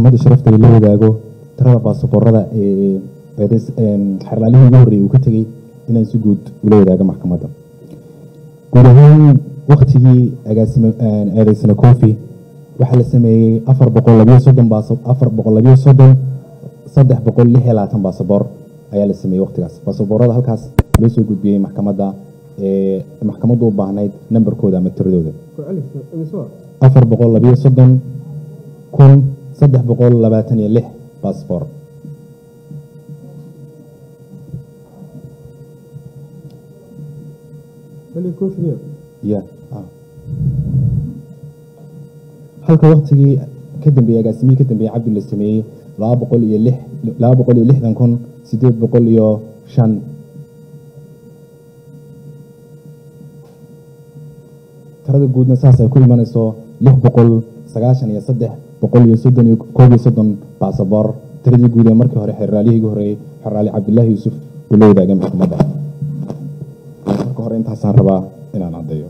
maxkamadda sharafta la wadaago tirada baasaboorada ee xerlaalihii ugu horreeyay uu ka tegey inaan si guud ula wadaago maxkamadda. Guud ahaan waktigii eedeysana kofi waxaa la sameeyey afar boqol labiyo soddon afar boqol labiyo soddon saddex boqol lix iyo labaatan baasaboor ayaa la sameeyey waktigaas baasaboorada halkaas loo soo gudbiyey maxkamadda ee maxkamaddu u baahnayd nambarkooda ama tiradooda. Afar boqol labiyo soddon kun saddex boqol labaatan iyo lix baasboor ya halka waktigii ka dambeeyey agaasimihii ka dambeeyey cabdi la sameeyey laba boqol iyo lix laba boqol iyo lixdan kun sideed boqol iyo shan. Tirada guudna saas ay ku imanayso lix boqol sagaashan iyo saddex boqol iyo soddon baasaboor tiradii guud ee markii hore xeraalihii ugu horreeyey xeraali cabdillaahi yuusuf uu la wadaagay maxkamadda marka hore intaasaan rabaa inaan caddeeyo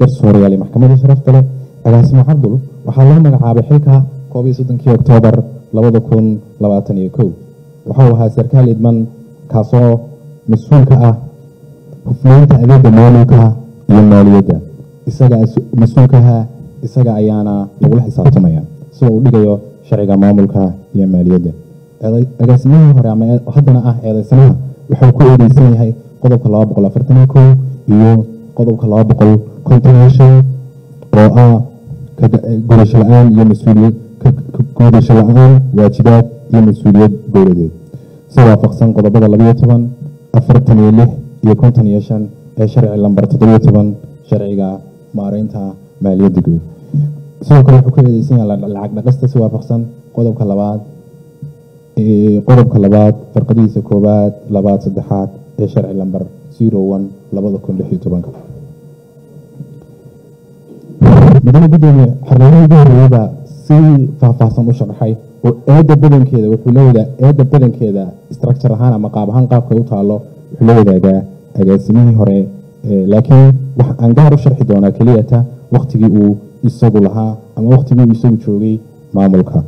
garsooreyaal ee maxkamadda sharafta leh agaasimo cabdul waxaa loo magacaabay xilka koob iyo soddonkii oktoobar labada kun labaatan iyo kow. Wuxuu ahaa sarkaal idman kaasoo mas'uulka ah hufnaynta adeega maamulka iyo maaliyadda. Isaga mas'uulkaha isaga ayaana lagula xisaabtamaya sida uu dhigayo sharciga maamulka iyo maaliyadda. Agaasimihii hore ama haddana ah eedeysanaha wuxuu ku eedeysan yahay qodobka laba boqol afartan iyo kow iyo qodobka laba boqol konton iyo shan oo ah gudasho la'aan iyo mas'uuliyad gudasho la'aan waajibaad iyo mas'uuliyad dowladeed si waafaqsan qodobada labayo toban afartan iyo lix iyo konton iyo shan ee sharci lambar toddobiyo toban sharciga maareynta maaliyadda guud. Sidoo kale wuxuu ku eedeysan yahay lacag dhaqista si waafaqsan qodobka labaad qodobka labaad farqadihiisa koowaad labaad saddexaad ee sharci lambar zero one labada kun lix iyo tobanka mudane guddoomiye xornimada ugu horreeyada si faahfaahsan u sharaxay oo eedda badankeeda wuxuu la wadaa eedda badankeeda structure ahaan ama qaab ahaan qaabka u taalo wuxuu la wadaagaa agaasimihii hore laakiin wax aan gaar u sharxi doonaa keliyata waktigii uu isagu lahaa ama waktigii uu isagu joogay maamulka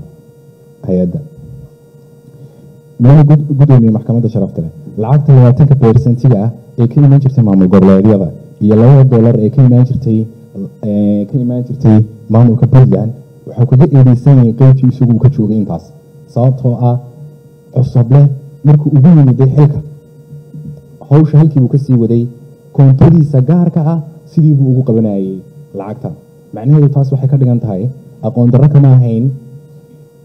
hay'adda. Mudane guddoomiye maxkamadda sharafta leh. Lacagta labaatanka beersentiga ah ee ka imaan jirtay maamul goboleedyada iyo labada doolar ee ka imaan jirtay ka imaan jirtay maamulka puntland wuxuu kaga eedeysan yahay qeybtii isagu uu ka joogay intaas sababtoo ah cosoble markuu ugu yimiday xilka hawsha halkii buu ka sii waday koontadiisa gaarka ah sidii buu ugu qabanayay lacagta macnaheedu taas waxay ka dhigan tahay aqoon darro kama ahayn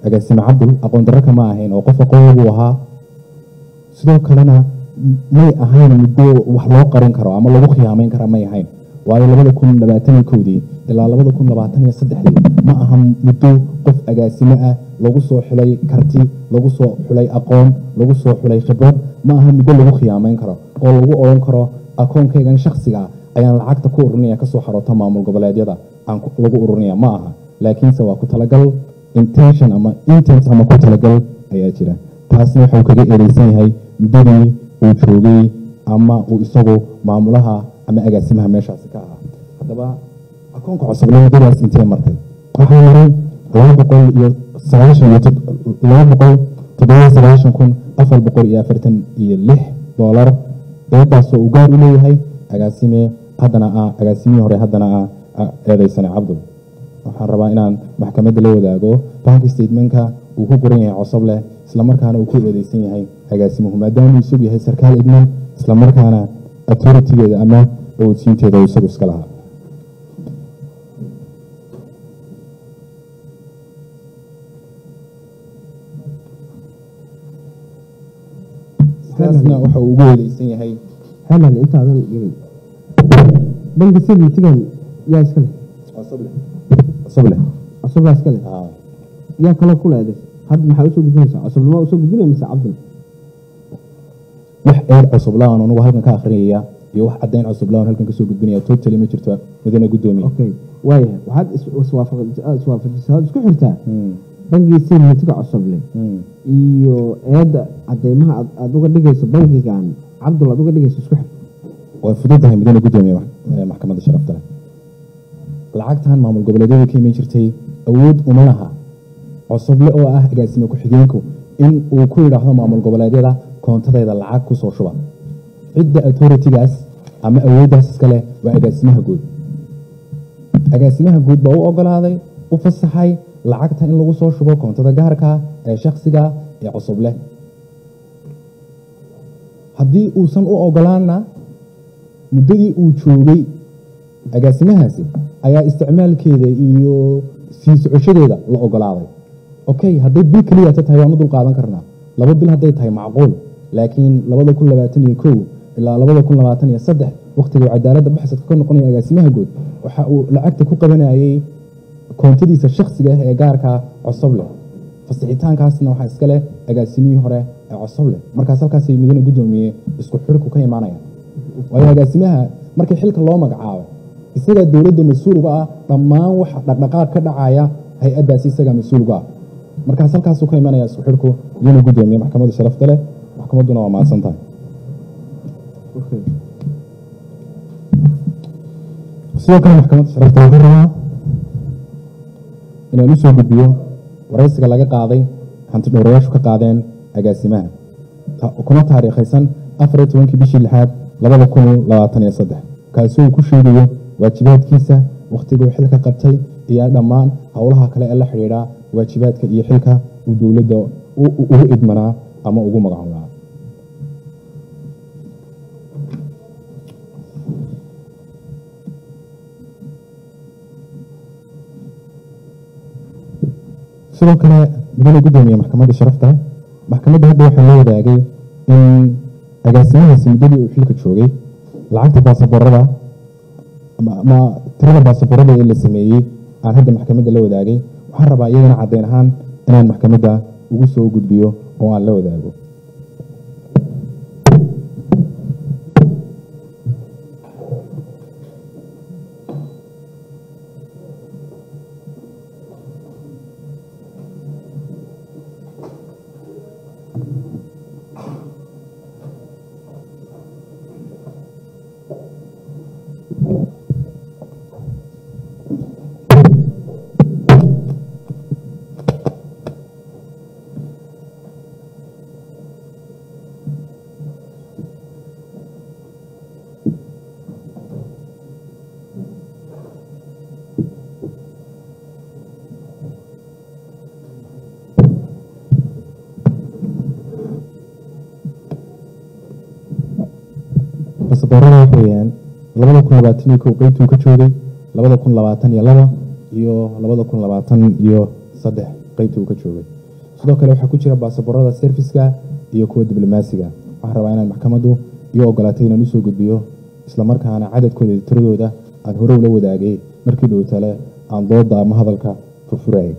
agaasime cabdul aqoon darro kama ahayn oo qof aqoon buu ahaa sidoo kalena may ahayn muddo wax loo qarin karo ama lagu khiyaameyn kara may ahayn waayo labada kun labaatan iyo kowdii ilaa labada kun labaatan iyo saddexdii ma aha muddo qof agaasimo ah lagu soo xulay karti lagu soo xulay aqoon lagu soo xulay khibrad ma aha muddo lagu khiyaameyn karo oo lagu odhan karo akoonkaygan shaksiga ayaan lacagta ku ururinaya ka soo xaroota maamul goboleedyada lagu ururinaya ma aha. Laakiinse waa ku talagal intention ama intent ama ku talagal ayaa jira. Taasna wuxuu kaga ereysan yahay muddadii uu joogay ama uu isagu maamulaha ama agaasimaha meeshaasi ka ahaa. Haddaba akoonka cusubna muddadaas intee martay. Waxaa maray laba boqol iyo sagaashan iyo laba boqol toddoba sagaashan kun afar boqol iyo afartan iyo lix doolar eedaasoo uu gaar u leeyahay agaasime haddana ah agaasimihii hore haddana ah eedeysane cabdul. Waxaan rabaa inaan maxkamadda la wadaago bank statementka uu ku qoran yahay cosob leh islamarkaana uu ku eedeysan yahay agaasimuhu maadaama uu isagu yahay sarkaal idman islamarkaana authoritigeeda ama awoodsiinteeda uu isagu iska lahaa taasna waxa uu ugu eedeysan yahay helan intaadan dhigin bangi savingtigan yaa iska leh cosob leh cosob leh cusubaa iska leh haa yaa kaloo ku leeday had maxaa u soo gudbinaysaa cusubnima u soo gudbinaya mise cabdul wax eer cusub la'aan anugu halkan ka akhriyaya iyo wax caddayn cusub la'aan halkan ka soo gudbinaya. Totally ma jirto mudane guddoomiye. Okay waaya waxaad iswaafajisa aad isku xirtaa? Mm, bangigii seedmitiga cosoble mm. iyo eedda cadeymaha aad- uga dhigayso bangigan cabdul aad uga dhigayso isku xir. Way fududahay mudane gudoomiye max- maxkamadda sharafta leh. Lacagtan maamul goboleedyada ka iman jirtay awood uma laha. Cosoble oo ah agaasime ku-xigeenku in uu ku yidhaahdo maamul goboleedyada koontadayda lacag ku soo shuba. Cidda authority-gaas ama awooddaas iskale waa agaasimaha guud. Agaasimaha guud baa u ogolaaday u fasaxay lacagta in lagu soo shubo koontada gaarka ee shakhsiga ee cosoble haddii uusan u ogolaana muddadii uu joogay agaasimahaasi ayaa isticmaalkeeda iyo sii socoshadeeda la ogolaaday. Okay hadday bil keliyata tahay waan u dul qaadan karnaa. Laba bil hadday tahay macquul. Laakiin labada kun labaatan iyo kow ilaa uu cadaaladda baxsadka ka noqonaya agaasimaha guud waxa uu lacagta ku qabanayay koontadiisa shakhsiga ah ee gaarka cosoble fasixitaankaasna waxaa iska leh agaasimihii hore ee cosoble markaas halkaasay mudane guddoomiye isku xidhku ka imaanaya. Waayo agaasimaha markii xilka loo magacaabay isagaa dowladda mas'uul uga ah dhammaan waxa dhaqdhaqaaq ka dhacaya hay'addaasi isagaa mas'uul uga ah. Markaas halkaasuu ka imanaya isku xidhku mudane guddoomiye maxkamadda sharafta leh maxkamadduna waa mahadsan tahay sidoo kale maxkamadda sharafta waxaa rabaa inaan u soo gudbiyo waraysiga laga qaaday hanti dhowrayaashu ka qaadeen agaasimaha. Kuna taariikhaysan afar iyo tobankii bishii lixaad labada kun labaatan iyo saddex. Kaasi uu ku sheegayo waajibaadkiisa wakhtiga uu xilka qabtay iyo dhammaan howlaha kale ee la xidhiidha waajibaadka iyo xilka uu dowladda ugu idmanaa ama ugu magacoonaa sidoo kale mudane guddoomiye maxkamadda sharafta leh maxkamadda hadda waxaa loo wadaagay in agaasimahaasi muddadii uu xilka joogay. Lacagta baasaboorada ama tirada baasaboorada ee la sameeyey aan hadda maxkamadda la wadaagay waxaan rabaa iyadana caddeyn ahaan inaan maxkamadda ugu soo gudbiyo oo aan la wadaago baasaboorada waxa weeyaan labada kun labaatan iyo kow qeybtuu ka joogay labada kun labaatan iyo laba iyo labada kun labaatan iyo saddex qeybtuu ka joogay. Sidoo kale waxaa ku jira baasaboorada serviska iyo kuwa diblomaasiga. Waxaan rabaa inaan maxkamaddu iyo ogolaatay inaan u soo gudbiyo islamarkaana cadadkooda iyo tiradooda aan hore ula wadaagay markii dhow tale aan dooda ama hadalka furfurayay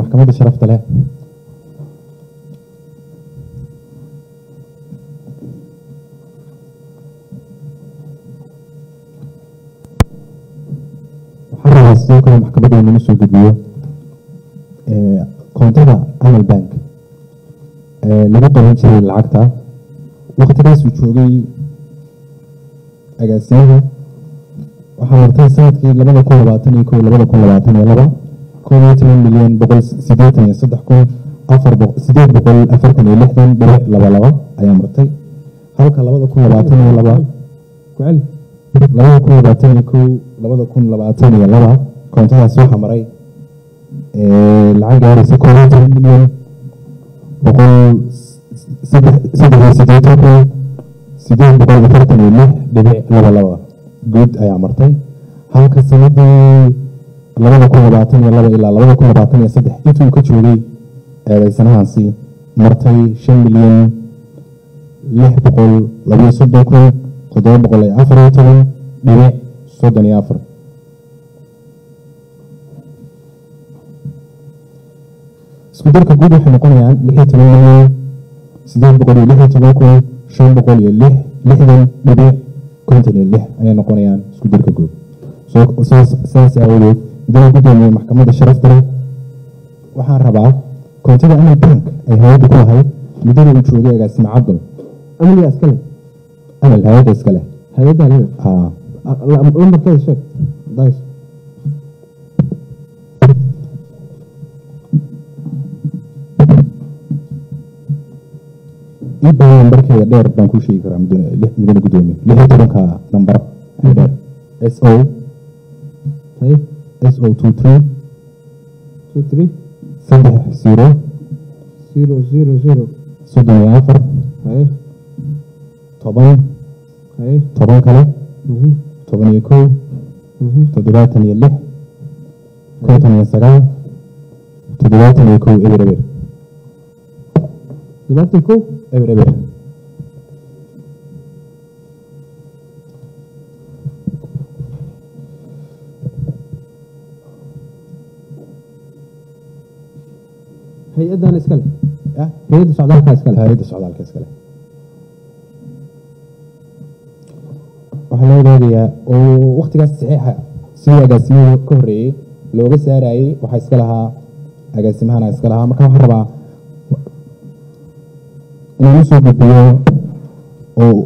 maxkamadda sharafta leh waxaan rabaa sidoo kale maxkamadda inuu soo gudbiyo koontada amal bank. Lagu qaban jiray lacagta waqtigaasuu joogay agaasimaha waxaa martay sannadkii labada kun labaatan iyo kow labada kun labaatan iyo koob iyo toban milyan boqol sideetan iyo saddex kun afar sideed boqol afartan iyo lixdan dhibic laba laba ayaa martay. Halka labada kun labaatan iyo laba labada kun labaatan iyo kow labada kun labaatan iyo laba koontadaas waxaa maray lacag gaaraysa koob iyo toban milyan boqol saddex iyo siddeetan kun sideed boqol afartan iyo lix dhibic laba laba. Guud ayaa martay. Halka sanadii labada kun labaatan iyo laba ilaa labada kun labaatan iyo saddex. Intii uu ka joogay eedeysanahaasi martay shan milyan lix boqol labiyo soddon kun toddoba boqol iyo afar iyo toban dhibic soddon iyo afar. Isku darka guud waxay noqonayaan lix iyo toban milyan sideed boqol iyo lix iyo toban kun shan boqol iyo lix lixdan dhibic konton iyo lix ayay noqonayaan isku darka guud. Saas aawadeed mudana gudoomiye maxkamadda sharafta leh. Waxaan rabaa koontada amal bank ay hay'adda ku lahayd muddada uu joogay agaasime cabdul. Amniga iskale amal hay'adda iska leh. Hay'adda lima haa lambarkeeda sheeg. Days ii baa nambarkeeda dheer baan kuu sheegi karaa mudane gudoomiye. Lix iyo tobanka nambar ee dheer. S o s o two three. two three. Saddex zero. Zero zero zero. Soddon iyo afar hay toban hay toban kale mhm toban iyo kow mhm toddobaatan iyo lix konton iyo sagaal toddobaatan iyo kow eber eber labaatan kow eber eber ya hay'adda socdaalka iskale hay'adda socdaalka iskale waxaa loo eegayaa oo waktigaas saxiixa sidii agaasimuhu ka horreeyey looga saarayey waxaa iska lahaa agaasimahana iska lahaa marka waxaan rabaa inaan u soo gudbiyo oo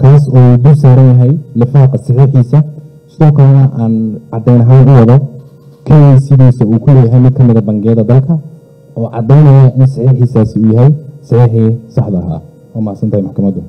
kaas oo dul saaran yahay lifaaqa saxiixiisa sidoo kalena aan caddayn ahaan u wado keysidiisa uu ku leeyahay mid ka mida bangiyada dalka oo caddaynaya in saxiixiisaasi uu yahay saxiixii saxda ahaa. Waa mahadsantahay maxkamaddu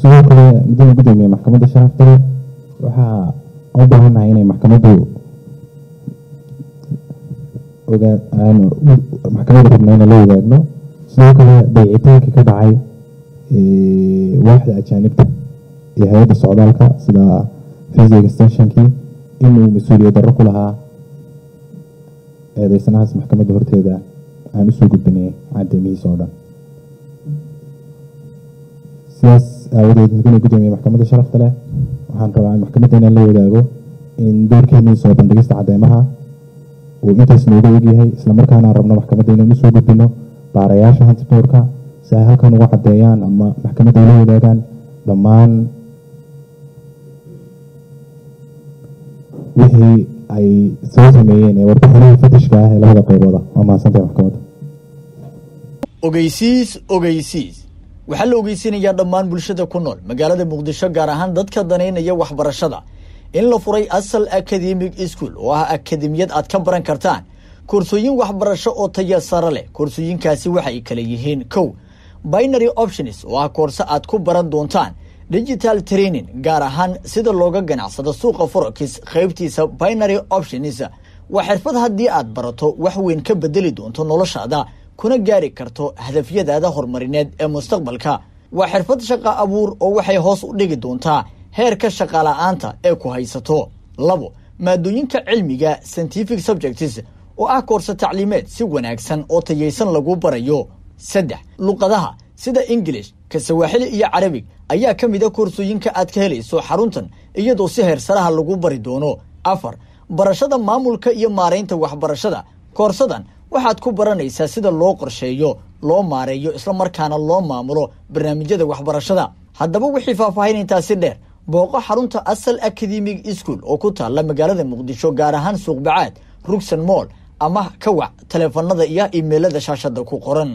sidoo kale muddada gudoomiye maxkamadda sharafta leh waxaa u baahannahay inay maxkamaddu maxkamadda rabna inaan la wadaagno sidoo kale baycitaankii ka dhacay waaxda ajaanibta iyo hay'adda socdaalka sida physic extensionkii inuu mas'uuliyad darro ku lahaa eedeysanahaas maxkamadda horteeda aan u soo gudbinay cadeymihiisa oo dhan aawadeed mudane gudoomiye maxkamadda sharafta leh waxaan rabaa maxkamadda inaan la wadaago in doorkeenii soo bandhigista cadeymaha uu intaas nooga egyahay islamarkaana aan rabno maxkamadda inaan u soo gudbino baarayaasha hanti doorka si ay halkan uga caddeeyaan ama maxkamadda ula wadaagaan dhammaan wixii ay soo sameeyeen ee warbixinihii fatishka ah ee labada qaybooda waa mahadsantahay maxkamadda ogeysiis ogeysiis waxaa la ogeysinayaa dhammaan bulshada ku nool magaalada muqdisho gaar ahaan dadka danaynaya waxbarashada. In la furay asal academic school oo ah akademiyad aad ka baran kartaan koorsooyin waxbarasho oo taya sare leh. Koorsooyinkaasi waxay kala yihiin kow binary options oo ah koorse aad ku baran doontaan digital training gaar ahaan sida looga ganacsado suuqa forex qaybtiisa binary options waa xirfad haddii aad barato wax weyn ka bedeli doonto noloshaada kuna gaari karto hadafyadaada horumarineed ee mustaqbalka. Waa xirfad shaqa abuur oo waxay hoos u dhigi doontaa heerka shaqala-aanta ee ku haysato. Labo maadooyinka cilmiga scientific subjects oo ah koorse tacliimeed si wanaagsan oo tayaysan lagu barayo. Saddex luqadaha sida ingilish ka sawaaxili iyo carabig ayaa ka mid a koorsooyinka aad ka helayso xaruntan iyadoo si heersaraha lagu bari doono. Afar barashada maamulka iyo maaraynta waxbarashada koorsadan waxaad ku baranaysaa sida loo qorsheeyo loo maareeyo islamarkaana loo maamulo barnaamijyada waxbarashada. Haddaba wixii faahfaahin intaasi dheer booqo xarunta asal academic school oo ku taalla magaalada muqdisho gaar ahaan suuqbacaad rugsan moll ama ka wac iyo imeilada shaashada ku qoran